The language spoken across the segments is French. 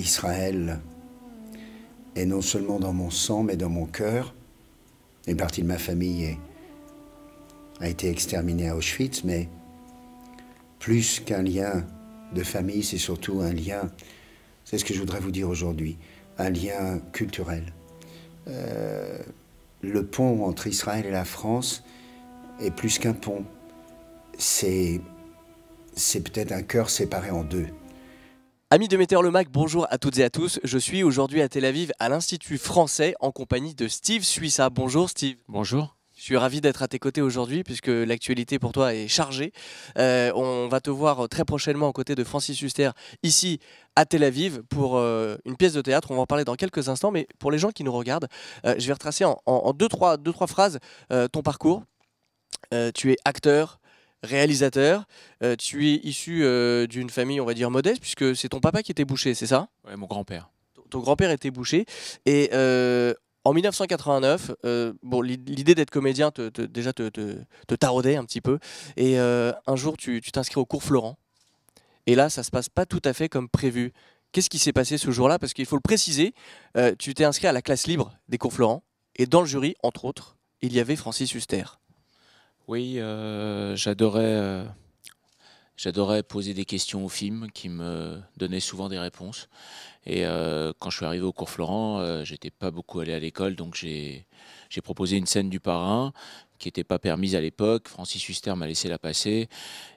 Israël est non seulement dans mon sang, mais dans mon cœur. Une partie de ma famille a été exterminée à Auschwitz, mais plus qu'un lien de famille, c'est surtout un lien, c'est ce que je voudrais vous dire aujourd'hui, un lien culturel. Euh, le pont entre Israël et la France est plus qu'un pont. C'est, c'est peut-être un cœur séparé en deux. Amis de Météor Le Mac, bonjour à toutes et à tous. Je suis aujourd'hui à Tel Aviv à l'Institut français en compagnie de Steve Suissa. Bonjour Steve. Bonjour. Je suis ravi d'être à tes côtés aujourd'hui puisque l'actualité pour toi est chargée. Euh, on va te voir très prochainement aux côtés de Francis Huster ici à Tel Aviv pour euh, une pièce de théâtre. On va en parler dans quelques instants, mais pour les gens qui nous regardent, euh, je vais retracer en, deux, trois, deux, trois phrases ton parcours. tu es acteur, réalisateur. Euh, tu es issu euh, d'une famille, on va dire, modeste, puisque c'est ton papa qui était boucher, c'est ça? Oui, mon grand-père. Ton, grand-père était boucher. Et euh, en 1989, bon, l'idée d'être comédien te, déjà te, te, taraudait un petit peu. Et un jour, tu t'inscris au cours Florent. Et là, ça se passe pas tout à fait comme prévu. Qu'est-ce qui s'est passé ce jour-là? Parce qu'il faut le préciser, tu t'es inscrit à la classe libre des cours Florent. Et dans le jury, entre autres, il y avait Francis Huster. Oui, euh, j'adorais, euh, j'adorais poser des questions aux films qui me donnaient souvent des réponses. Et euh, quand je suis arrivé au cours Florent, j'étais pas beaucoup allé à l'école, donc j'ai, j'ai proposé une scène du parrain qui n'était pas permise à l'époque. Francis Huster m'a laissé la passer.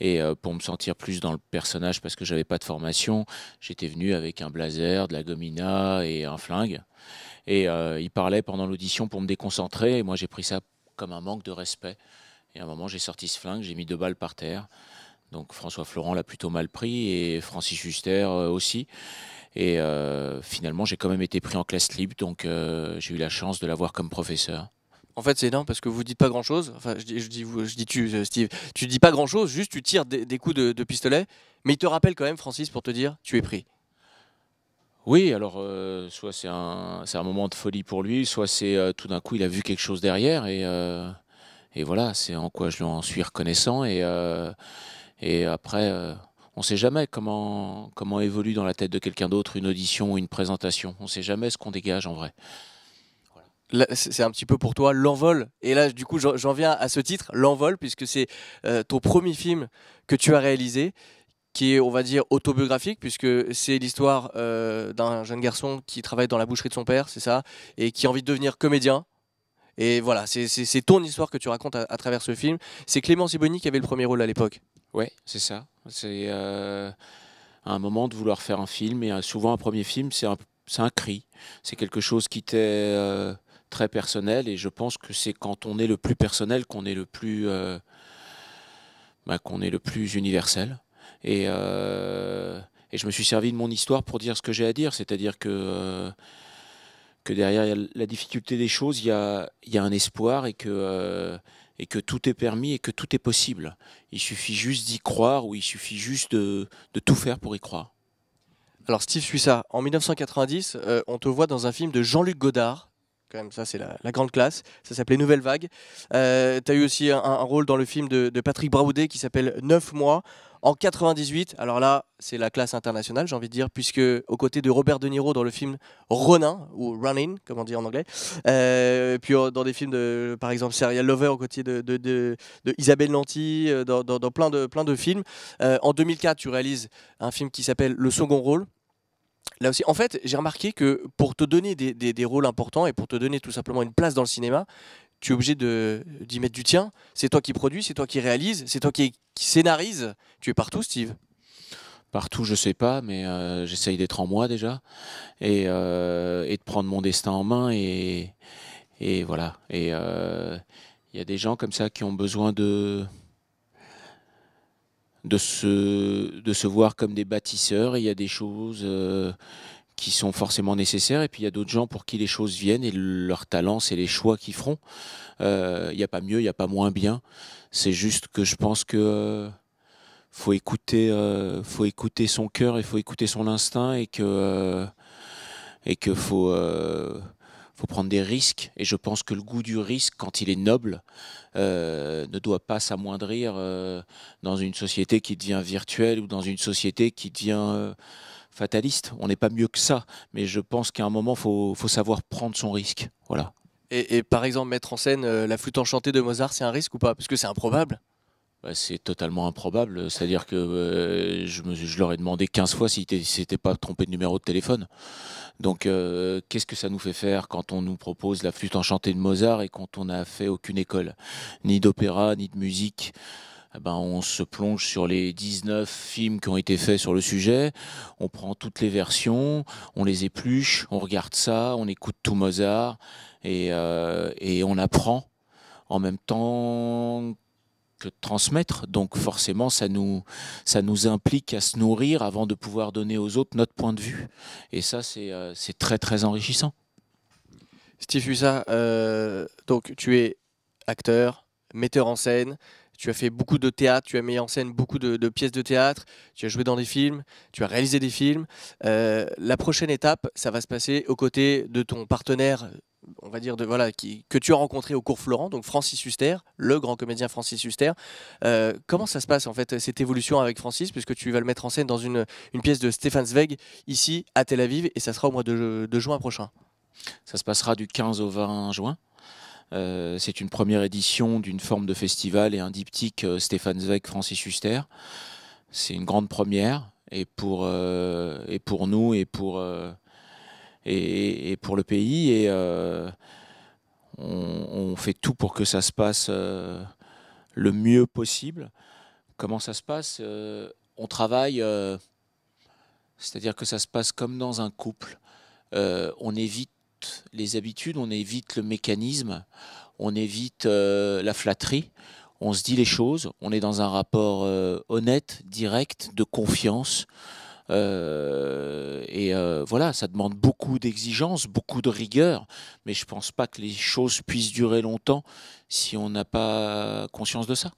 Et pour me sentir plus dans le personnage, parce que j'avais pas de formation, j'étais venu avec un blazer, de la gomina et un flingue. Et il parlait pendant l'audition pour me déconcentrer. Et moi, j'ai pris ça comme un manque de respect. Et à un moment, j'ai sorti ce flingue, j'ai mis deux balles par terre. Donc François Florent l'a plutôt mal pris et Francis Huster euh, aussi. Et euh, finalement, j'ai quand même été pris en classe libre, donc euh, j'ai eu la chance de l'avoir comme professeur. En fait, c'est énorme parce que vous dites pas grand-chose. Enfin, je dis, je dis, je dis tu, Steve. Tu dis pas grand-chose, juste tu tires des, coups de, pistolet. Mais il te rappelle quand même, Francis, pour te dire, tu es pris. Oui, alors soit c'est un, un, moment de folie pour lui, soit c'est tout d'un coup il a vu quelque chose derrière et et voilà, c'est en quoi je lui en suis reconnaissant. Et, euh, après, euh, on ne sait jamais comment, comment évolue dans la tête de quelqu'un d'autre une audition ou une présentation. On ne sait jamais ce qu'on dégage en vrai. C'est un petit peu pour toi l'envol. Et là, du coup, j'en viens à ce titre, l'envol, puisque c'est euh, ton premier film que tu as réalisé, qui est, on va dire, autobiographique, puisque c'est l'histoire d'un jeune garçon qui travaille dans la boucherie de son père, c'est ça, et qui a envie de devenir comédien. Et voilà, c'est ton histoire que tu racontes à, travers ce film. C'est Clément Siboni qui avait le premier rôle à l'époque. Oui, c'est ça. C'est euh, un moment de vouloir faire un film. Et euh, souvent, un premier film, c'est un, cri. C'est quelque chose qui t'est euh, très personnel. Et je pense que c'est quand on est le plus personnel qu'on est le plus, bah, qu'on est le plus universel. Et je me suis servi de mon histoire pour dire ce que j'ai à dire. C'est-à-dire que que derrière la difficulté des choses, il y a, un espoir et que, euh, et que tout est permis et que tout est possible. Il suffit juste d'y croire ou il suffit juste de, tout faire pour y croire. Alors Steve Suissa, en 1990, euh, on te voit dans un film de Jean-Luc Godard. Quand même, ça c'est la, grande classe. Ça s'appelait Nouvelle Vague. Euh, tu as eu aussi un, rôle dans le film de, de Patrick Braoudet qui s'appelle Neuf mois. En 98, alors là, c'est la classe internationale, j'ai envie de dire, puisque aux côtés de Robert De Niro dans le film Ronin, ou Running, comme on dit en anglais, euh, puis dans des films de, par exemple, Serial Lover aux côtés de, de, Isabelle Nanty, euh, dans, plein, de, plein de films. Euh, en 2004, tu réalises un film qui s'appelle Le Second Rôle. Là aussi, en fait, j'ai remarqué que pour te donner des, des, des, rôles importants et pour te donner tout simplement une place dans le cinéma, tu es obligé d'y mettre du tien. C'est toi qui produis, c'est toi qui réalise, c'est toi qui, scénarise. Tu es partout, Steve Partout, je sais pas, mais euh, j'essaye d'être en moi déjà et, euh, et, de prendre mon destin en main et, voilà. Et euh, il y a des gens comme ça qui ont besoin de de se, de se voir comme des bâtisseurs. Il y a des choses qui sont forcément nécessaires, et puis il y a d'autres gens pour qui les choses viennent, et leur talent, c'est les choix qu'ils feront. Euh, il n'y a pas mieux, il n'y a pas moins bien. C'est juste que je pense que euh, faut écouter, euh, faut écouter son cœur, il faut écouter son instinct, et que et que faut faut prendre des risques. Et je pense que le goût du risque, quand il est noble, ne doit pas s'amoindrir dans une société qui devient virtuelle ou dans une société qui devient fataliste. On n'est pas mieux que ça. Mais je pense qu'à un moment, il faut, faut, savoir prendre son risque. Voilà. Et, par exemple, mettre en scène la flûte enchantée de Mozart, c'est un risque ou pas? Parce que c'est improbable. Bah, c'est totalement improbable. C'est-à-dire que euh, je, je, leur ai demandé 15 fois s'ils n'étaient pas trompés de numéro de téléphone. Donc, euh, qu'est-ce que ça nous fait faire quand on nous propose la flûte enchantée de Mozart et quand on n'a fait aucune école, ni d'opéra, ni de musique ben, on se plonge sur les 19 films qui ont été faits sur le sujet, on prend toutes les versions, on les épluche, on regarde ça, on écoute tout Mozart et, euh, et on apprend en même temps que de transmettre. Donc forcément, ça nous, ça nous implique à se nourrir avant de pouvoir donner aux autres notre point de vue. Et ça, c'est euh, très très enrichissant. Steve Hussa, euh, donc tu es acteur, metteur en scène, tu as fait beaucoup de théâtre, tu as mis en scène beaucoup de, pièces de théâtre, tu as joué dans des films, tu as réalisé des films. Euh, la prochaine étape, ça va se passer aux côtés de ton partenaire on va dire, de, voilà, qui, que tu as rencontré au cours Florent, donc Francis Huster, le grand comédien Francis Huster. Euh, comment ça se passe en fait cette évolution avec Francis, puisque tu vas le mettre en scène dans une, une pièce de Stéphane Zweig ici à Tel Aviv, et ça sera au mois de, juin prochain? Ça se passera du 15 au 20 juin. Euh, c'est une première édition d'une forme de festival et un diptyque euh, Stéphane Zweig, Francis Huster. C'est une grande première, et pour, et pour nous, et pour et, pour le pays. Et euh, on, fait tout pour que ça se passe euh, le mieux possible. Comment ça se passe euh, On travaille, c'est-à-dire que ça se passe comme dans un couple. on évite les habitudes, on évite le mécanisme, on évite la flatterie on se dit les choses, on est dans un rapport honnête, direct, de confiance. Euh, et euh, voilà, ça demande beaucoup d'exigence, beaucoup de rigueur, mais je ne pense pas que les choses puissent durer longtemps si on n'a pas conscience de ça.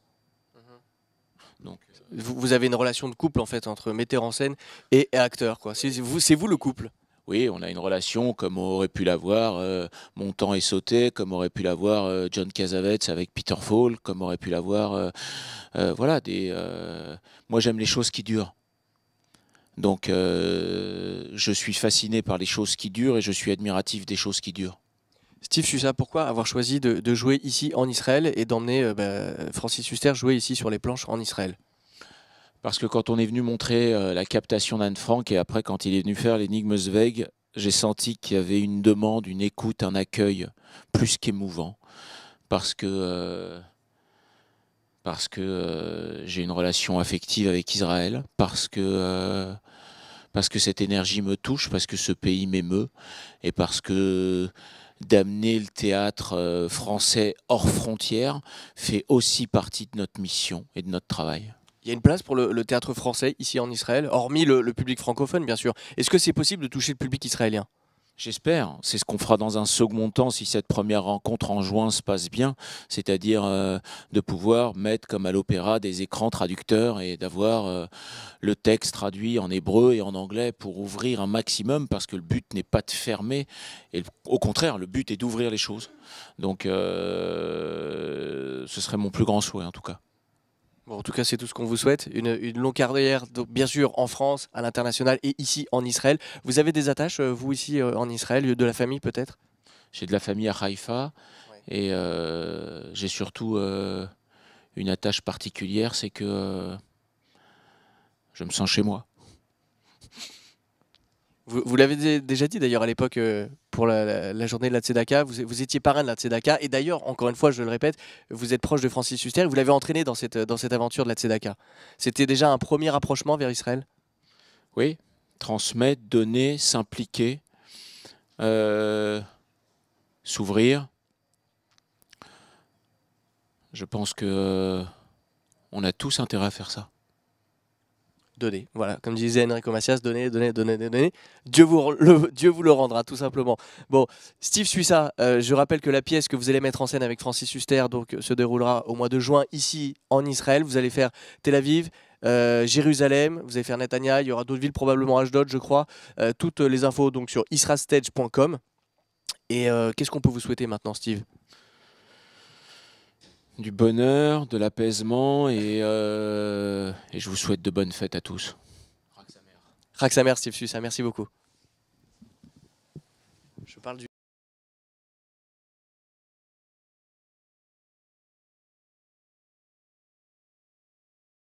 Mhm. Donc, vous, avez une relation de couple en fait entre metteur en scène et acteur, quoi. C'est vous, c'est vous le couple? Oui, on a une relation comme aurait pu l'avoir euh, Montant et Sauté, comme aurait pu l'avoir John Cassavetes avec Peter Fall, comme aurait pu l'avoir. voilà, des. moi, j'aime les choses qui durent. Donc euh, je suis fasciné par les choses qui durent et je suis admiratif des choses qui durent. Steve Sussa, pourquoi avoir choisi de, jouer ici en Israël et d'emmener euh, bah, Francis Huster jouer ici sur les planches en Israël? Parce que quand on est venu montrer euh, la captation d'Anne Frank et après quand il est venu faire l'énigme Zweig, j'ai senti qu'il y avait une demande, une écoute, un accueil plus qu'émouvant. Parce que parce que euh, j'ai une relation affective avec Israël, parce que, euh, parce que cette énergie me touche, parce que ce pays m'émeut, et parce que d'amener le théâtre euh, français hors frontières fait aussi partie de notre mission et de notre travail. Il y a une place pour le, théâtre français ici en Israël, hormis le public francophone bien sûr. Est-ce que c'est possible de toucher le public israélien? J'espère. C'est ce qu'on fera dans un second temps si cette première rencontre en juin se passe bien, c'est-à-dire euh, de pouvoir mettre comme à l'opéra des écrans traducteurs et d'avoir euh, le texte traduit en hébreu et en anglais pour ouvrir un maximum parce que le but n'est pas de fermer au contraire le but est d'ouvrir les choses. Donc euh, ce serait mon plus grand souhait en tout cas en tout cas, c'est tout ce qu'on vous souhaite. Une, longue carrière, bien sûr, en France, à l'international et ici en Israël. Vous avez des attaches, euh, vous, ici euh, en Israël, de la famille peut-être? J'ai de la famille à Haïfa et euh, j'ai surtout une attache particulière, c'est que je me sens chez moi. Vous, l'avez déjà dit d'ailleurs à l'époque euh, pour la, journée de la Tzedaka, vous, étiez parrain de la Tzedaka et d'ailleurs, encore une fois, je le répète, vous êtes proche de Francis Huster, vous l'avez entraîné dans cette, dans cette aventure de la Tzedaka. C'était déjà un premier approchement vers Israël? Oui, transmettre, donner, s'impliquer, euh, s'ouvrir. Je pense que euh, on a tous intérêt à faire ça donnez. Voilà, comme disait Enrico Macias, donnez, donnez, donnez, donnez. Dieu vous, le, rendra, tout simplement. Bon, Steve Suissa, euh, je rappelle que la pièce que vous allez mettre en scène avec Francis Huster donc, se déroulera au mois de juin ici en Israël. Vous allez faire Tel Aviv, euh, Jérusalem, vous allez faire Netanya, il y aura d'autres villes, probablement Ashdod, je crois. Euh, toutes les infos donc sur israstage.com. Et qu'est-ce qu'on peut vous souhaiter maintenant, Steve? Du bonheur, de l'apaisement et, euh, et, je vous souhaite de bonnes fêtes à tous. Raxamer, Steve Suissa, merci beaucoup. Je parle du